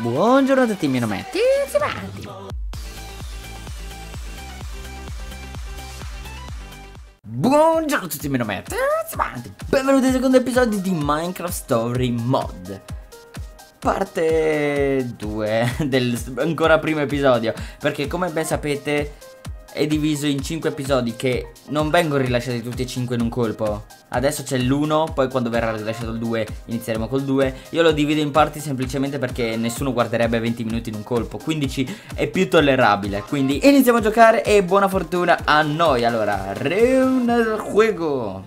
Buongiorno a tutti, il mio nome è Tizio Marti. Buongiorno a tutti, il mio nome è Tizio Marti. Benvenuti al secondo episodio di Minecraft Story Mod. Parte 2 del ancora primo episodio. Perché come ben sapete è diviso in 5 episodi che non vengono rilasciati tutti e 5 in un colpo. Adesso c'è l'1, poi quando verrà rilasciato il 2 inizieremo col 2. Io lo divido in parti semplicemente perché nessuno guarderebbe 20 minuti in un colpo, 15 è più tollerabile. Quindi iniziamo a giocare e buona fortuna a noi. Allora, reuna juego.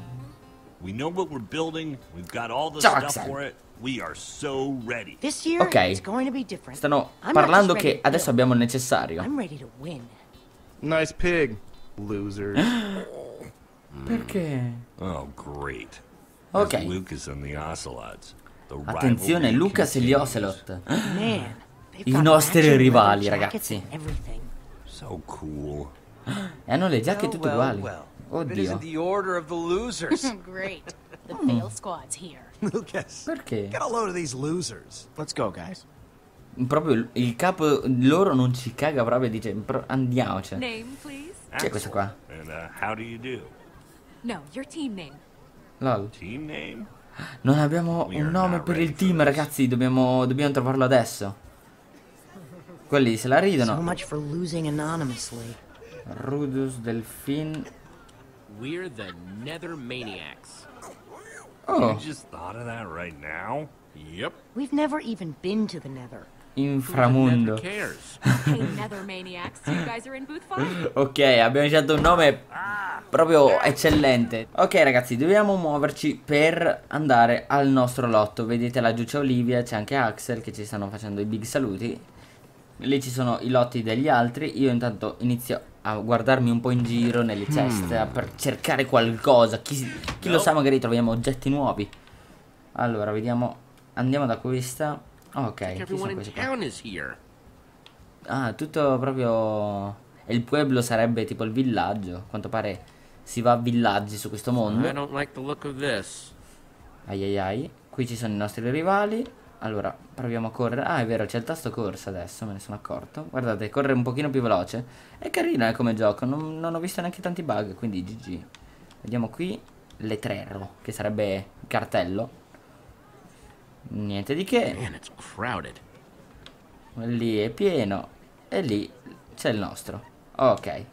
We know what we're building. We've got all the Ciao, stuff Axel. for it. We are so ready. This year Ok. is going to be different. Stanno parlando che adesso abbiamo il necessario. I'm ready to win. Nice pig, losers. Perché? Oh, great. Ok. Lucas and the Ocelots. The Attenzione, Lucas e gli. Ocelot. Man, they've I nostri rivali, ragazzi. So cool. E hanno le giacche tutte well, uguali. Oddio. the order of the losers. Great. The fail squad's here. Lucas, Perché? get a load of these losers. Let's go, guys. Proprio il- il capo loro non ci caga proprio e dice "Pro- andiamocene. Name, please? Chi è questa qua? And uh, how do you do? No, your team name. Lol. Team name? Non abbiamo We un nome per il team, this. ragazzi. Dobbiamo, dobbiamo trovarlo adesso. Quelli se la So ridono. much for losing anonymously. Rudus, Delfin. We're the Nether Maniacs. Oh, You just thought of that right now? Yep. We've never even been to the Nether. Inframundo. Ok, abbiamo scelto un nome proprio eccellente. Ok ragazzi, dobbiamo muoverci per andare al nostro lotto. Vedete laggiù c'è Olivia, c'è anche Axel che ci stanno facendo i big saluti. Lì ci sono i lotti degli altri. Io intanto inizio a guardarmi un po' in giro nelle ceste a- per cercare qualcosa. Chi, chi lo sa, magari troviamo oggetti nuovi. Allora, vediamo. Andiamo da questa. Ok, chi sono questi qua? Ah, tutto proprio... E il pueblo sarebbe tipo il villaggio. A quanto pare si va a villaggi su questo mondo. I don't like the look of this. Ai ai ai. Qui ci sono i nostri rivali. Allora, proviamo a correre. Ah, è vero, c'è il tasto corsa adesso, me ne sono accorto. Guardate, corre un pochino più veloce. È carino, eh, come gioco. Non, non ho visto neanche tanti bug, quindi GG. Vediamo qui letrero, che sarebbe il cartello. Niente di che. Lì è pieno. E lì c'è il nostro. Ok.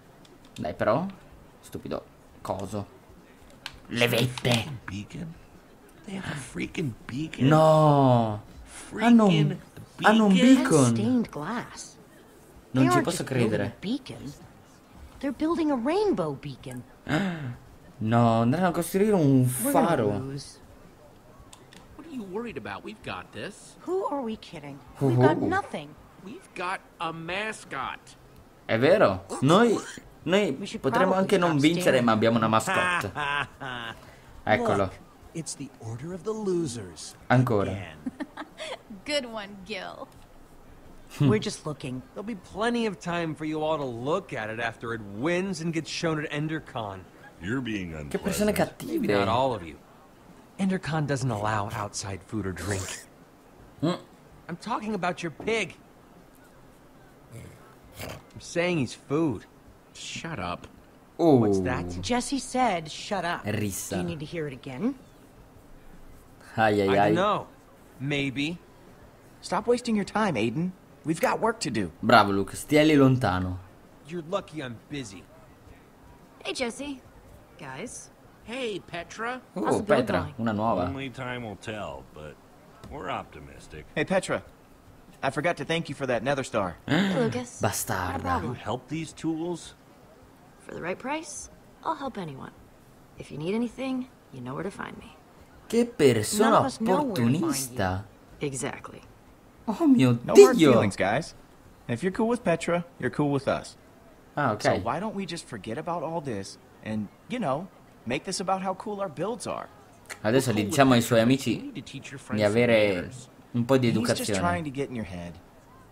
Dai però. Stupido coso. Le vette. Beacon? They have a freaking beacon? No. Hanno un, Freaking hanno un beacon? Non ci posso credere. They're building a rainbow beacon. No, andranno a costruire un faro. Lose. What are you worried about? We've got this. Who are we kidding? We've got nothing. We've got a mascot. È vero? Noi, noi potremmo anche non vincere, ma abbiamo una mascotte. Eccolo. It's the order of the losers. Ancora. Again. Good one, Gil. Hmm. We're just looking. There'll be plenty of time for you all to look at it after it wins and gets shown at EnderCon. You're being Che persone unpleasant. Maybe cattive. not all of you. EnderCon doesn't allow outside food or drink. Mm. I'm talking about your pig. I'm saying he's food. Shut up. Oh. What's that? Jesse said, shut up. Rissa. Do you need to hear it again? Ai ai I don't know. Maybe. Stop wasting your time, Aiden. We've got work to do. Bravo Luke, stiali lontano. You're lucky I'm busy. Hey, Jesse. Guys. Hey, Petra. How's Oh, Petra, going? una nuova. Only time will tell, but we're optimistic. Hey, Petra. I forgot to thank you for that nether star. Lucas. Bastarda. No. You help these tools? For the right price, I'll help anyone. If you need anything, you know where to find me. Che persona None of us know where to find opportunista. Exactly. Oh mio No hard dio. feelings, guys. If you're cool with Petra, you're cool with us. Ah, ok. So why don't we just forget about all this and, you know, make this about how cool our builds are? Adesso gli diciamo ai suoi amici di avere un po' di educazione.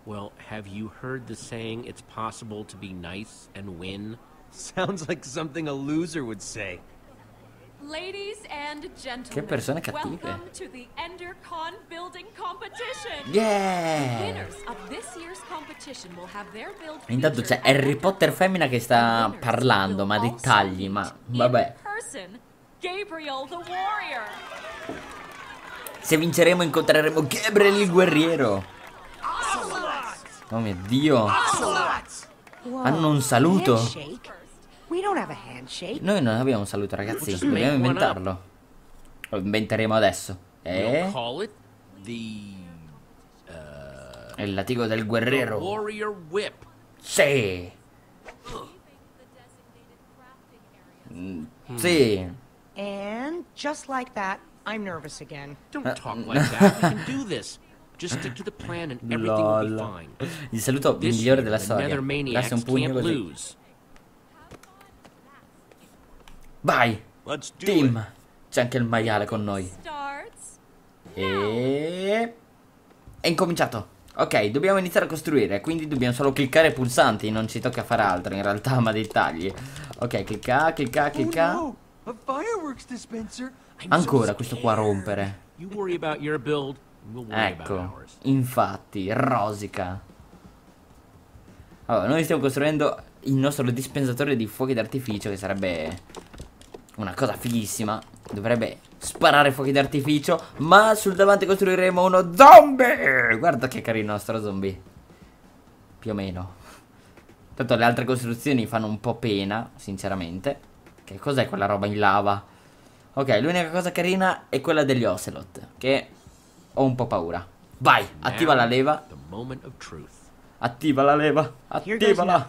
Well, have you heard the saying it's possible to be nice and win? Sounds like something a loser would say. Ladies and gentlemen, Che persone cattive. welcome to the EnderCon building competition. Yeah! Winners of this year's competition will have their build Intanto c'è Harry Potter femmina che sta parlando, ma dettagli, ma vabbè. Person, Gabriel the Warrior. Se vinceremo incontreremo Gabriel il guerriero. Oh mio dio. Hanno un saluto. Handshake? We don't have a handshake. Noi non abbiamo un saluto ragazzi, dobbiamo inventarlo. Lo inventeremo adesso. We'll E call it the il latigo del guerriero. Warrior Whip. Sì. Mm, Sì. And just like that, I'm nervous again. Don't Uh, talk like that. We can do this. Just stick to the plan and everything will be Lol. fine. Il saluto This migliore della storia. Lascia un pugno così. lose. Vai, Let's do team. it. C'è anche il maiale con noi. E... È incominciato. Ok, dobbiamo iniziare a costruire, quindi dobbiamo solo cliccare i pulsanti, non ci tocca fare altro in realtà, ma dettagli. Ok, clicca, clicca, clicca. Oh no! A fireworks dispenser? I'm Ancora questo qua a rompere. Build, Ecco, infatti, rosica. Allora, noi stiamo costruendo il nostro dispensatore di fuochi d'artificio, che sarebbe una cosa fighissima. Dovrebbe sparare fuochi d'artificio, ma sul davanti costruiremo uno zombie. Guarda che carino il nostro zombie. Più o meno. Tanto le altre costruzioni fanno un po' pena, sinceramente. Che cos'è quella roba in lava? Ok, l'unica cosa carina è quella degli ocelot, che ho un po' paura. Vai, attiva la leva. Attiva la leva. Attivala.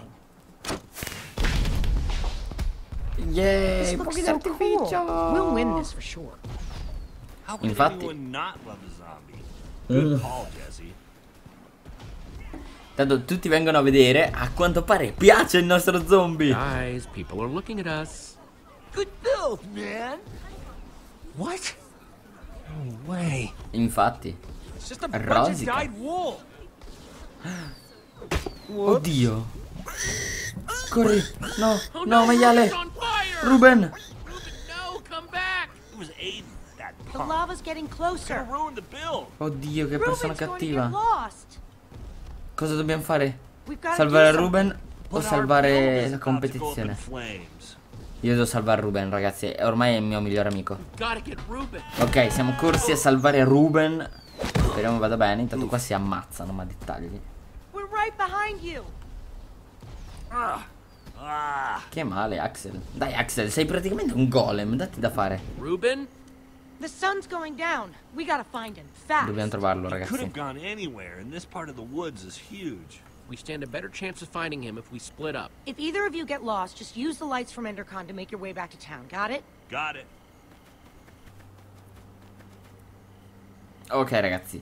Looks fuochi so cool. d'artificio. We'll win this for sure. Infatti. anyone not love a zombie? Mm. Good call, Jesse. Tanto tutti vengono a vedere. A quanto pare piace il nostro zombie. Guys, people are looking at us. Good build, man! What? No way. Infatti. Rosica. Oddio. Corri. No, Oh no, maiale. Ruben. Ruben, no, come back! It was Aiden, that The punk. lava's getting closer. Gonna ruin the build. Oddio, che persona cattiva. Cosa dobbiamo fare? Salvare. Ruben o salvare la competizione? Io devo salvare Ruben, ragazzi. Ormai è il mio migliore amico. Gotta get Ruben. Ok, siamo corsi a salvare Ruben. Speriamo vada bene. Intanto qua si ammazzano, ma dettagli. We're right behind you. Ah, Che male, Axel. Dai, Axel, sei praticamente un golem. Datti da fare. Ruben? The sun's going down. We gotta find him fast. Dobbiamo trovarlo, could ragazzi. have gone anywhere, and this part of the woods is huge. We stand a better chance of finding him if we split up. If either of you get lost, just use the lights from Endercon to make your way back to town. Got it? Got it. Ok, ragazzi.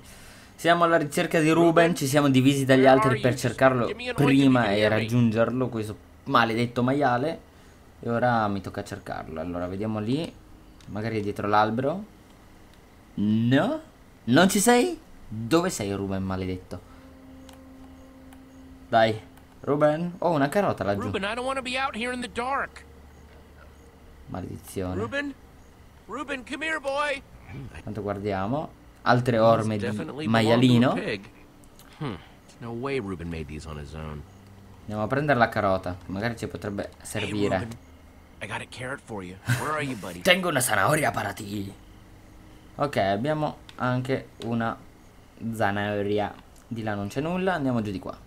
Siamo alla ricerca di Ruben. Ci siamo divisi dagli altri per cercarlo prima e raggiungerlo. Questo maledetto maiale. E ora mi tocca cercarlo. Allora, vediamo lì. Magari è dietro l'albero. No? Non ci sei? Dove sei, Ruben, maledetto? Dai, Ruben. Oh, una carota laggiù. Ruben, I don't want to be out here in the dark. Maledizione. Ruben? Ruben, come here, boy. Tanto guardiamo. Altre orme di maialino. Hmm. No way Ruben made these on his own. Andiamo a prendere la carota. Magari ci potrebbe servire. Ruben. Tengo una zanahoria para ti. Ok, abbiamo anche una zanahoria. Di là non c'è nulla, andiamo giù di qua.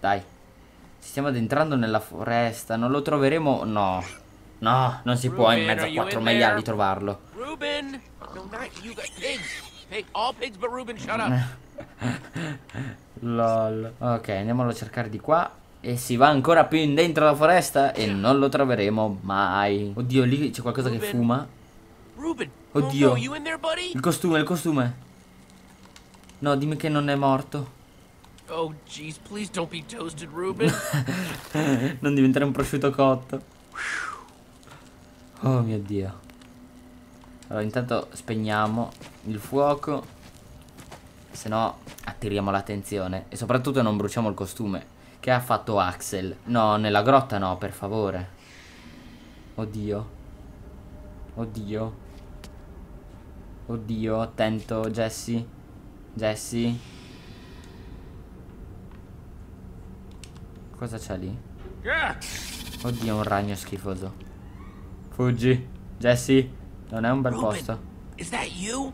Dai. Ci stiamo addentrando nella foresta. Non lo troveremo? No. No, non si può in Ruben, mezzo a quattro maiali trovarlo. Ruben! No, not you guys. Pigs! Pig, all pigs but Ruben, shut up. Lol. Ok, andiamolo a cercare di qua. E si va ancora più in dentro la foresta e non lo troveremo mai. Oddio, lì c'è qualcosa che Ruben. fuma. Ruben! Oddio. Oh no, there? Il costume, il costume. No, dimmi che non è morto. Oh, jeez, please don't be toasted, Ruben. non diventare un prosciutto cotto. Oh mio dio. Allora, intanto spegniamo il fuoco. Se no, attiriamo l'attenzione. E soprattutto non bruciamo il costume. Che ha fatto Axel? No, nella grotta no, per favore. Oddio. Oddio. Oddio, attento, Jesse. Jesse. Cosa c'è lì? Oddio, un ragno schifoso. Fuggi. Jesse, non è un bel posto. That you?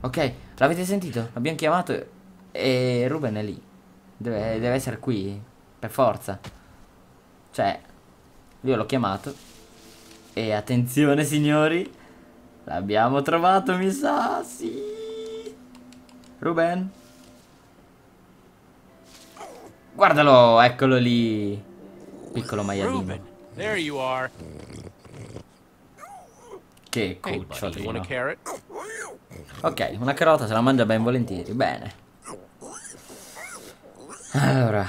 Ok, l'avete sentito? L'abbiamo chiamato e Ruben è lì. Deve, deve essere qui, per forza. Cioè, io l'ho chiamato. E attenzione signori, l'abbiamo trovato mi sa, sì. Ruben? Guardalo, eccolo lì. Piccolo maialino. Ruben, there you are. Che Hey, buddy, Ok, una carota se la mangia ben volentieri, bene. Allora,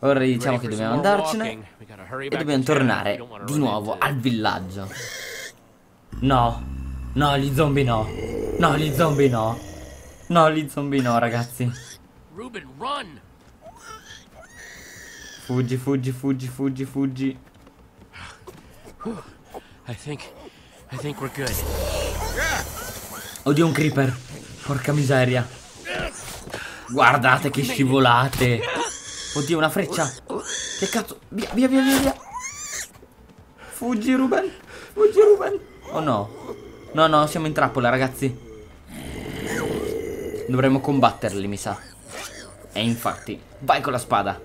ora diciamo che dobbiamo andarcene e dobbiamo tornare di nuovo al villaggio. No, no, gli zombie no. No, gli zombie no. No, gli zombie no, ragazzi. Fuggi, fuggi, fuggi, fuggi, fuggi. I think, I think we're good. Oddio, un creeper. Porca miseria. Guardate che scivolate. Oddio, una freccia. Che cazzo? Via, via, via, via. Fuggi, Ruben. Fuggi, Ruben. Oh no. No, no, siamo in trappola, ragazzi. Dovremmo combatterli, mi sa. E infatti, vai con la spada.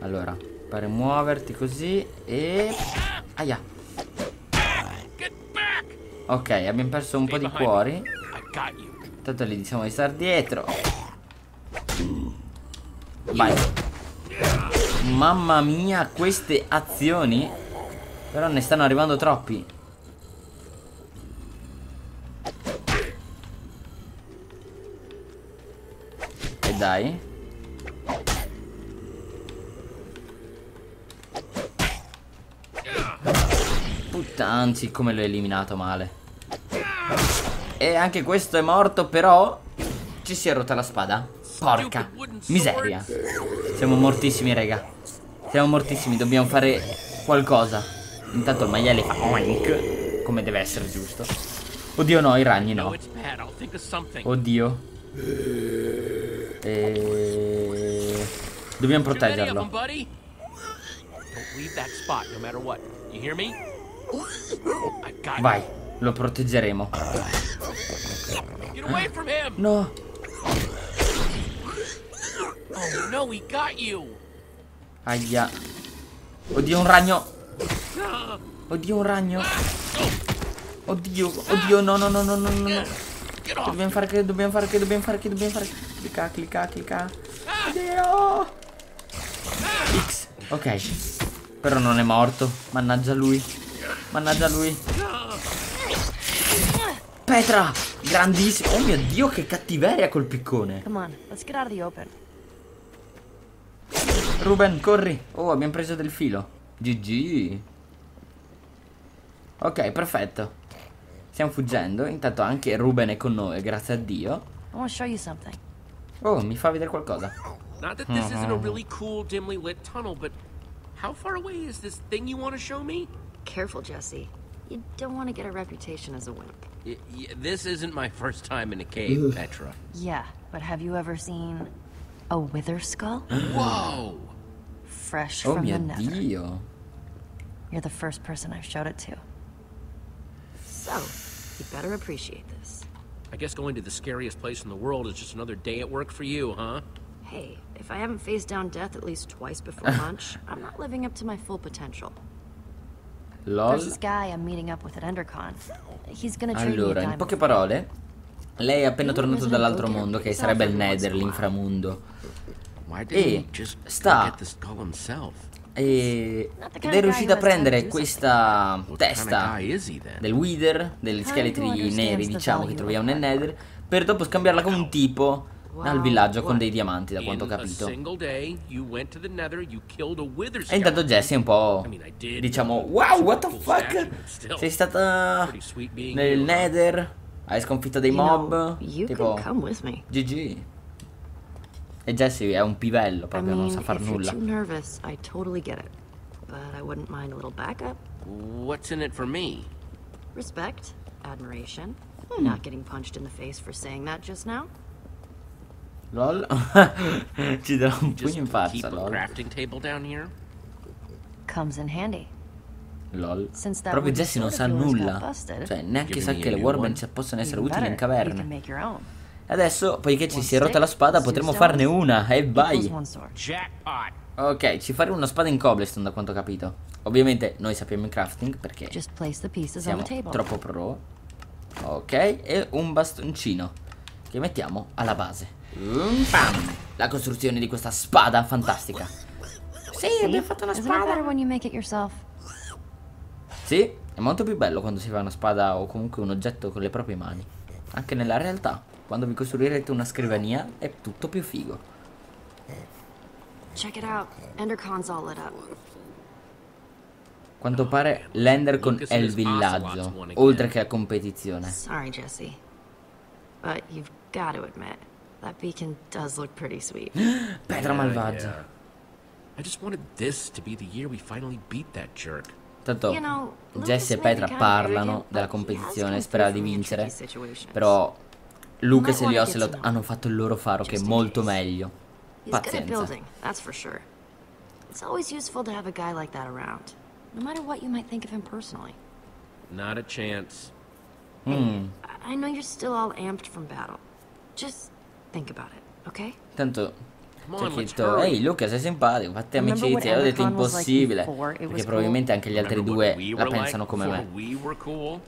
Allora, per muoverti così e... Aia. Ok, abbiamo perso un po' di cuori. Tanto gli diciamo di star dietro. Vai. Mamma mia, queste azioni. Però ne stanno arrivando troppi. E dai. Puttanzi, come l'ho eliminato male. E anche questo è morto, però ci si è rotta la spada. Porca miseria. Siamo mortissimi, raga. Siamo mortissimi, dobbiamo fare qualcosa. Intanto il maiale fa oink, come deve essere giusto. Oddio no, i ragni No. Oddio. E... Dobbiamo proteggerlo. Don't leave that spot, no matter what. You hear me? Vai, lo proteggeremo. No. Oh! Aia. Oddio, un ragno. Oddio, un ragno. Oddio, oddio, no, no, no, no, no, no. Dobbiamo fare che, dobbiamo fare che, dobbiamo fare che, dobbiamo fare. Clicca, clicca, clicca. Oddio. X. Ok. Però non è morto. Mannaggia lui. Mannaggia lui. Petra! Grandissimo. Oh mio dio, che cattiveria col piccone. Come on, let's get out of the open. Ruben, corri. Oh, abbiamo preso del filo. GG. Ok, perfetto. Stiamo fuggendo. Intanto anche Ruben è con noi, grazie a Dio. I want to show you something. Oh, mi fa vedere qualcosa. Not that this isn't a really cool, dimly lit tunnel, but how far away is this thing you want to show me? Careful, Jesse. You don't want to get a reputation as a wimp. Y- y- this isn't my first time in a cave, Petra. Yeah, but have you ever seen a wither skull? Whoa! Fresh Oh from the nether. Dio. You're the first person I've showed it to. So, you better appreciate this. I guess going to the scariest place in the world is just another day at work for you, huh? Hey, if I haven't faced down death at least twice before lunch, I'm not living up to my full potential. LOL. Allora, in poche parole, lei è appena tornato dall'altro mondo, che sarebbe il Nether, l'inframundo. Just sta-? E ed è riuscita a prendere questa testa del Wither, degli scheletri neri, diciamo, che troviamo nel Nether, per dopo scambiarla con un tipo al villaggio con dei diamanti, da quanto ho capito. E intanto. Jesse è un po', diciamo, wow, what the fuck? Sei stata nel? Nether, hai sconfitto dei mob, tipo. GG. E Jesse è un pivello, proprio non sa far nulla. I totally get it. but I wouldn't mind a little backup. What's in it for me? Respect, admiration, Hmm. not getting punched in the face for saying that just now. LOL. Ci darà un pugno in faccia, lol. crafting table down here? Comes in handy. LOL. Proprio Jesse non sa nulla. Cioè, neanche sa che le one? possono essere utili in caverne. own. Adesso, poiché ci si è rotta la spada, potremmo farne una. E vai! Ok, ci faremo una spada in cobblestone da quanto ho capito. Ovviamente noi sappiamo il crafting perché siamo troppo pro. Ok, e un bastoncino che mettiamo alla base. Pam! La costruzione di questa spada fantastica. Sì, abbiamo fatto una spada. when you make it yourself? Sì, è molto più bello quando si fa una spada o comunque un oggetto con le proprie mani. Anche nella realtà, quando vi costruirete una scrivania è tutto più figo. Check it out. Endercon's all lit up. Quanto pare l'Endercon è il villaggio, oltre che la competizione. Sorry, Jesse. But you've got to admit, that beacon does look pretty sweet. Petra malvagia. I just wanted this to be the year we finally beat that jerk. Tanto Jesse e Petra parlano della competizione, sperava di vincere. Però Lucas e gli Ocelot hanno fatto il loro faro che è molto meglio. Pazienza. It's always useful to have a guy like that around, no matter what you might think of him personally. Not a chance. Mm, I know you're still all amped from battle. Just think about it, okay? Tanto ha chiesto, hurry. ehi Lucas sei simpatico, fatti Remember amicizia. ho detto Endercon was like impossibile. before it was Perché cool? probabilmente anche gli altri due la were like pensano come me. We were cool.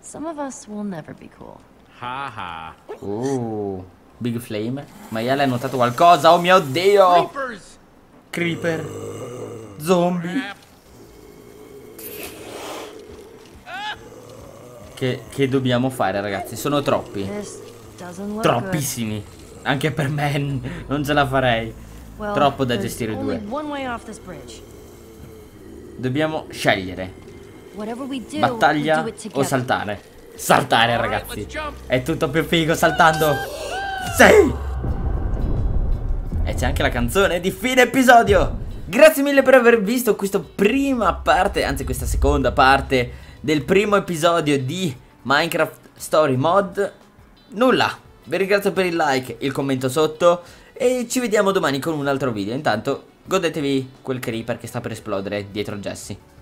Some of us will never be cool. Ha ha. Uh, Big Flame. Maiale ha notato qualcosa, oh mio dio! Creepers! Creeper. Zombie. Che, che dobbiamo fare ragazzi? Sono troppi. Troppissimi. Anche per me non ce la farei. Troppo da gestire due. Dobbiamo scegliere. Battaglia o saltare? Saltare ragazzi. È tutto più figo saltando. Sì! E c'è anche la canzone di fine episodio. Grazie mille per aver visto questa prima parte, anzi questa seconda parte del primo episodio di Minecraft Story Mod. Nulla, vi ringrazio per il like, il commento sotto e ci vediamo domani con un altro video. Intanto godetevi quel creeper che sta per esplodere dietro Jesse.